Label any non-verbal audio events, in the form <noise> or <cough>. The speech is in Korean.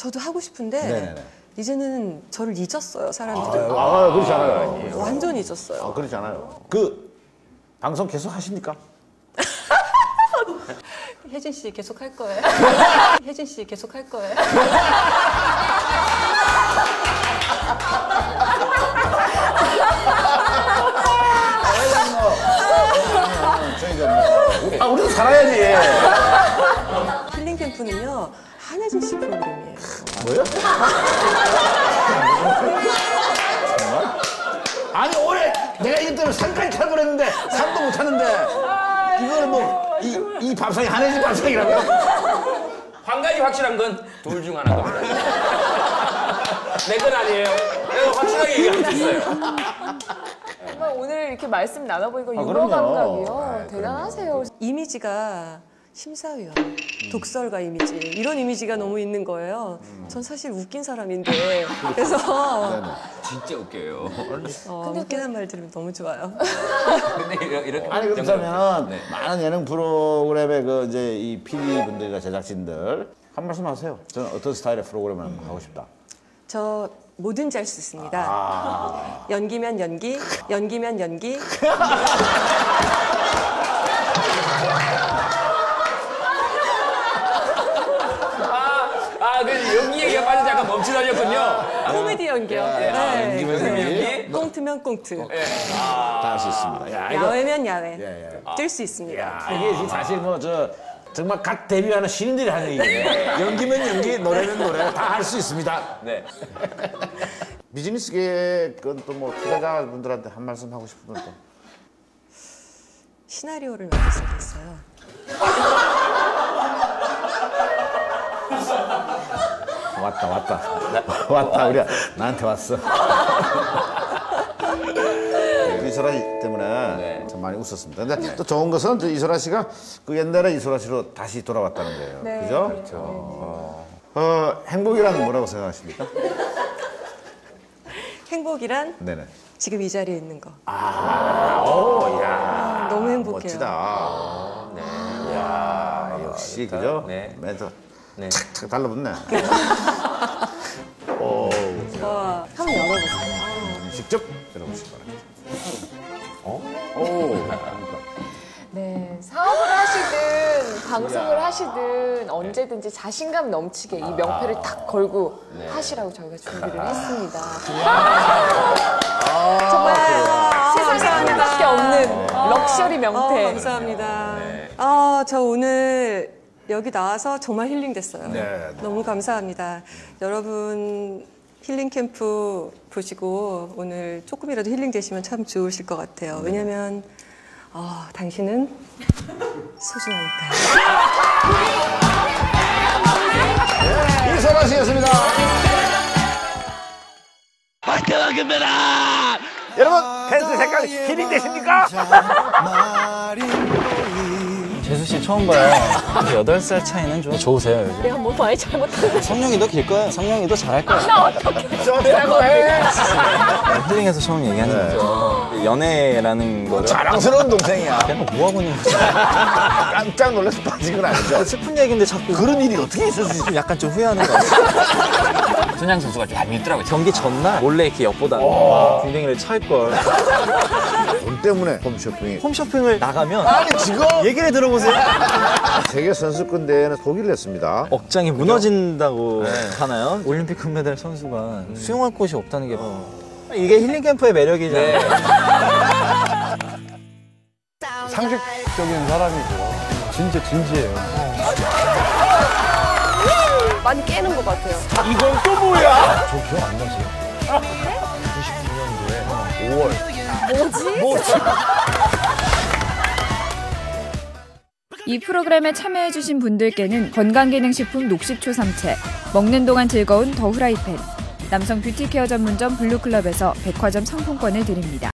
저도 하고 싶은데 네네네. 이제는 저를 잊었어요 사람들이. 아, 그렇지 않아요. 완전 아, 잊었어요. 그렇지 않아요. 그 방송 계속 하십니까? <laughs> 혜진 씨 계속 할 거예요. <laughs> 혜진 씨 계속 할 거예요. 아, 우리도 살아야지. 힐링 캠프는요 한혜진 씨 프로그램이에요. 뭐요? 아니 올해 내가 이것 때문에 산까지 타고 그랬는데 산도 못 타는데 이걸 뭐이 이 밥상이 한해진 밥상이라고요? 한 가지 확실한 건 둘 중 하나 겁니다. 내건 아니에요. 내가 확실하게 얘기하겠어요. 정말 오늘 이렇게 말씀 나눠보니까 유머 그럼요. 감각이요. 네, 대단하세요. 이미지가 심사위원, 독설가 이미지 이런 이미지가 너무 있는 거예요. 전 사실 웃긴 사람인데 <laughs> 그래서 진짜 웃겨요. 어, 웃기는 말 들으면 너무 좋아요. 근데 이렇게, 이렇게 아니 그렇다면 네. 많은 예능 프로그램의 그 이제 이 PD 분들과 제작진들 한 말씀 하세요. 저는 어떤 스타일의 프로그램을 한번 하고 싶다. 저 뭐든지 할 수 있습니다. 연기면 연기, 연기면 연기. <laughs> 아, 그 연기 얘기가 빠져 잠깐 멈추다녔군요. 코미디 연기요. 네. 연기면 연기. 꽁트면 꽁트. 다할 수 있습니다. 야 이거 야외면 야외. 예, 예. 뛸 수 있습니다. 야, 이게 지금 사실 뭐 저 정말 각 데뷔하는 신인들이 하는 얘기예요. 연기면 연기, 노래면 노래 다 할 수 있습니다. 네. 비즈니스계 건또뭐 투자자분들한테 한 말씀 하고 싶은 건 또. 시나리오를 만들 수도 있어요. 왔다 왔다 <laughs> 왔다 우리 나한테 왔어. <laughs> 이소라 씨 때문에 네. 참 많이 웃었습니다. 근데 또 좋은 것은 저 이소라 씨가 그 옛날에 이소라 씨로 다시 돌아왔다는 거예요. 네. 그죠? 그렇죠. 어, 어, 행복이란 뭐라고 생각하십니까? <laughs> 행복이란 네네. 지금 이 자리에 있는 거. 오, 야, 너무 행복해요. 멋지다. 네. 야, 역시 그죠? 네. 멘트 네. 착착 달라붙네. <laughs> 오, 와, 한번 열어보세요. 직접 들어보시기 바랍니다. 어? 오, <laughs> 네, 사업을 하시든 방송을 하시든 언제든지 자신감 넘치게 이 명패를 탁 걸고 하시라고 저희가 준비를 <laughs> 했습니다. 정말 세상에 밖에 없는 럭셔리 어, 명패. 감사합니다. 아, 저 오늘 여기 나와서 정말 힐링됐어요. 네, 네. 너무 감사합니다. 여러분 힐링 캠프 보시고 오늘 조금이라도 힐링 되시면 참 좋으실 것 같아요. 왜냐면 아, 당신은 소중하니까요. 이소라 씨였습니다. 여러분 팬츠 색깔 힐링 되십니까? 재수 씨 처음 봐요. 8살 차이는 좀 좋으세요, 요즘. 내가 뭐 많이 잘못했는데. 성룡이도 길 거예요. 성룡이도 잘할 거예요. 좋다고 해. 힐링에서 처음 얘기하는 네. 거죠. 연애라는 거를 자랑스러운 동생이야. 내가 뭐 하고 있는 거지? <laughs> 깜짝 놀라서 빠진 건 아니죠. 슬픈 얘기인데 자꾸 그런 일이 어떻게 있을 수 있어? 약간 좀 후회하는 거 같아요. 순양 선수가 좀 얄밉더라고요. 경기 전날 몰래 이렇게 엿보다 궁뎅이를 찰 걸. 돈 때문에 홈쇼핑이. 홈쇼핑을 나가면 아니 지금 얘기를 들어보세요. <laughs> 세계 선수권 대회는 포기를 했습니다. 억장이 무너진다고 하나요? 올림픽 금메달 선수가 수용할 곳이 없다는 게 이게 힐링 캠프의 매력이죠. <laughs> 상식적인 사람이고 진짜 진지해요. 많이 깨는 것 같아요. 이건 또 뭐야? 저 기억 안 나세요? 99년도에 5월 뭐지? 이 프로그램에 참여해주신 분들께는 건강기능식품 녹식초 삼채, 먹는 동안 즐거운 더 후라이팬, 남성 뷰티 케어 전문점 블루클럽에서 백화점 상품권을 드립니다.